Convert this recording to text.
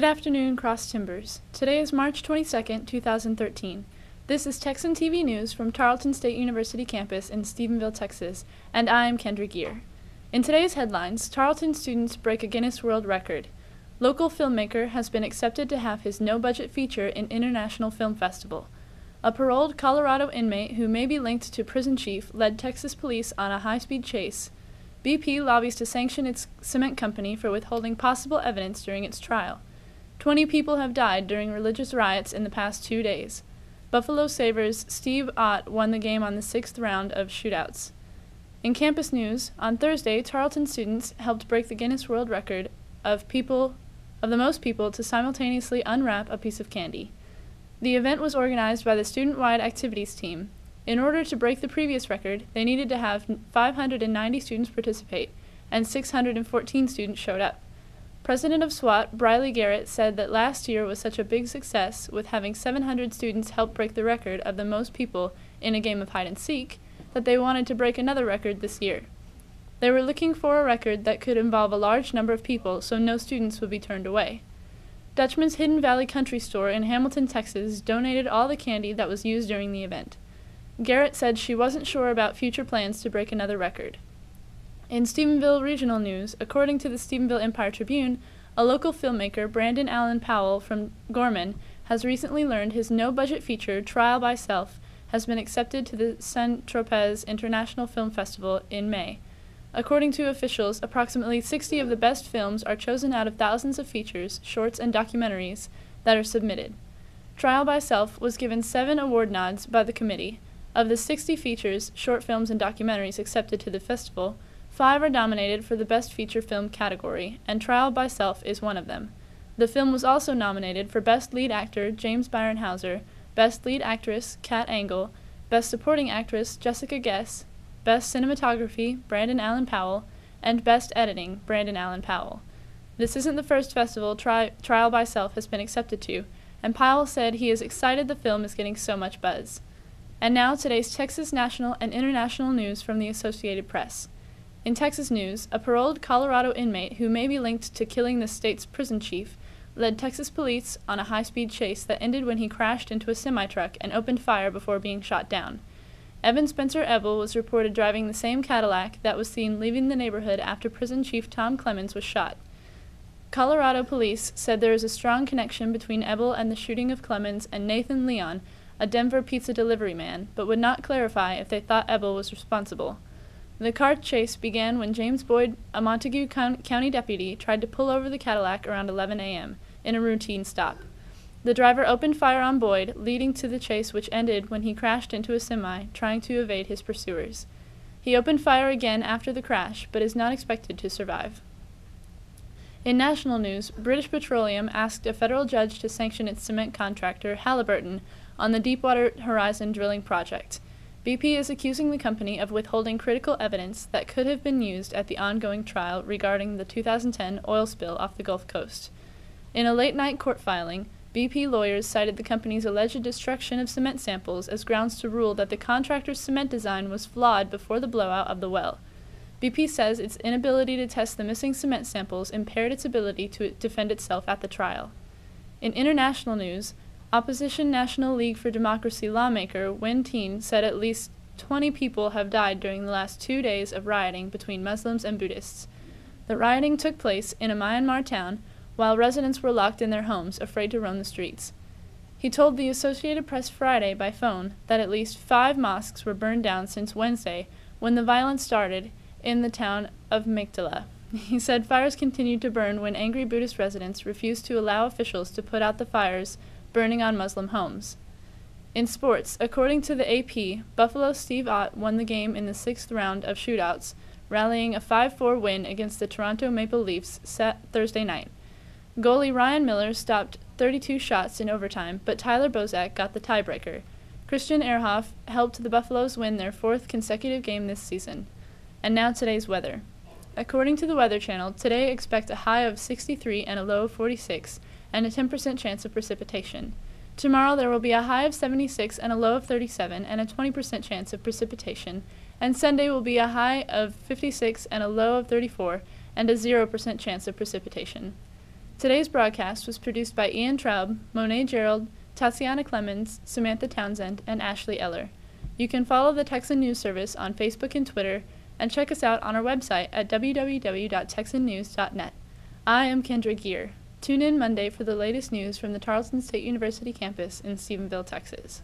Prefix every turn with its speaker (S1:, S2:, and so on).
S1: Good afternoon, Cross Timbers. Today is March 22nd, 2013. This is Texan TV News from Tarleton State University campus in Stephenville, Texas, and I am Kendra Geer. In today's headlines, Tarleton students break a Guinness World Record. Local filmmaker has been accepted to have his no-budget feature in International Film Festival. A paroled Colorado inmate who may be linked to prison chief led Texas police on a high-speed chase. BP lobbies to sanction its cement company for withholding possible evidence during its trial. Twenty people have died during religious riots in the past two days. Buffalo Sabres Steve Ott won the game on the sixth round of shootouts. In campus news, on Thursday, Tarleton students helped break the Guinness World Record of people of the most people to simultaneously unwrap a piece of candy. The event was organized by the student-wide activities team. In order to break the previous record, they needed to have 590 students participate, and 614 students showed up. President of SWAT, Briley Garrett, said that last year was such a big success with having 700 students help break the record of the most people in a game of hide and seek that they wanted to break another record this year. They were looking for a record that could involve a large number of people so no students would be turned away. Dutchman's Hidden Valley Country Store in Hamilton, Texas donated all the candy that was used during the event. Garrett said she wasn't sure about future plans to break another record. In Stephenville regional news, according to the Stephenville Empire Tribune, a local filmmaker, Brandon Allen Powell from Gorman, has recently learned his no-budget feature, Trial by Self, has been accepted to the Saint-Tropez International Film Festival in May. According to officials, approximately 60 of the best films are chosen out of thousands of features, shorts, and documentaries that are submitted. Trial by Self was given seven award nods by the committee. Of the 60 features, short films, and documentaries accepted to the festival, Five are nominated for the Best Feature Film category, and Trial by Self is one of them. The film was also nominated for Best Lead Actor James Byron Hauser, Best Lead Actress Kat Angle, Best Supporting Actress Jessica Guess, Best Cinematography Brandon Allen Powell, and Best Editing Brandon Allen Powell. This isn't the first festival tri Trial by Self has been accepted to, and Powell said he is excited the film is getting so much buzz. And now today's Texas national and international news from the Associated Press. In Texas news, a paroled Colorado inmate who may be linked to killing the state's prison chief led Texas police on a high-speed chase that ended when he crashed into a semi-truck and opened fire before being shot down. Evan Spencer Ebel was reported driving the same Cadillac that was seen leaving the neighborhood after prison chief Tom Clements was shot. Colorado police said there is a strong connection between Ebel and the shooting of Clements and Nathan Leon, a Denver pizza delivery man, but would not clarify if they thought Ebel was responsible. The car chase began when James Boyd, a Montague County deputy, tried to pull over the Cadillac around 11 a.m. in a routine stop. The driver opened fire on Boyd, leading to the chase which ended when he crashed into a semi, trying to evade his pursuers. He opened fire again after the crash, but is not expected to survive. In national news, British Petroleum asked a federal judge to sanction its cement contractor, Halliburton, on the Deepwater Horizon drilling project. BP is accusing the company of withholding critical evidence that could have been used at the ongoing trial regarding the 2010 oil spill off the Gulf Coast. In a late night court filing, BP lawyers cited the company's alleged destruction of cement samples as grounds to rule that the contractor's cement design was flawed before the blowout of the well. BP says its inability to test the missing cement samples impaired its ability to defend itself at the trial. In international news, Opposition National League for Democracy lawmaker Win Htein said at least 20 people have died during the last two days of rioting between Muslims and Buddhists. The rioting took place in a Myanmar town while residents were locked in their homes, afraid to roam the streets. He told the Associated Press Friday by phone that at least five mosques were burned down since Wednesday when the violence started in the town of Meiktila. He said fires continued to burn when angry Buddhist residents refused to allow officials to put out the fires burning on Muslim homes. In sports, according to the AP, Buffalo Steve Ott won the game in the sixth round of shootouts, rallying a 5-4 win against the Toronto Maple Leafs Thursday night. Goalie Ryan Miller stopped 32 shots in overtime, but Tyler Bozak got the tiebreaker. Christian Ehrhoff helped the Buffaloes win their fourth consecutive game this season. And now today's weather. According to the Weather Channel, today expect a high of 63 and a low of 46, and a 10% chance of precipitation. Tomorrow there will be a high of 76 and a low of 37 and a 20% chance of precipitation, and Sunday will be a high of 56 and a low of 34 and a 0% chance of precipitation. Today's broadcast was produced by Ian Traub, Monet Gerald, Tatiana Clemens, Samantha Townsend, and Ashley Eller. You can follow the Texan News Service on Facebook and Twitter, and check us out on our website at www.texannews.net. I am Kendra Geer. Tune in Monday for the latest news from the Tarleton State University campus in Stephenville, Texas.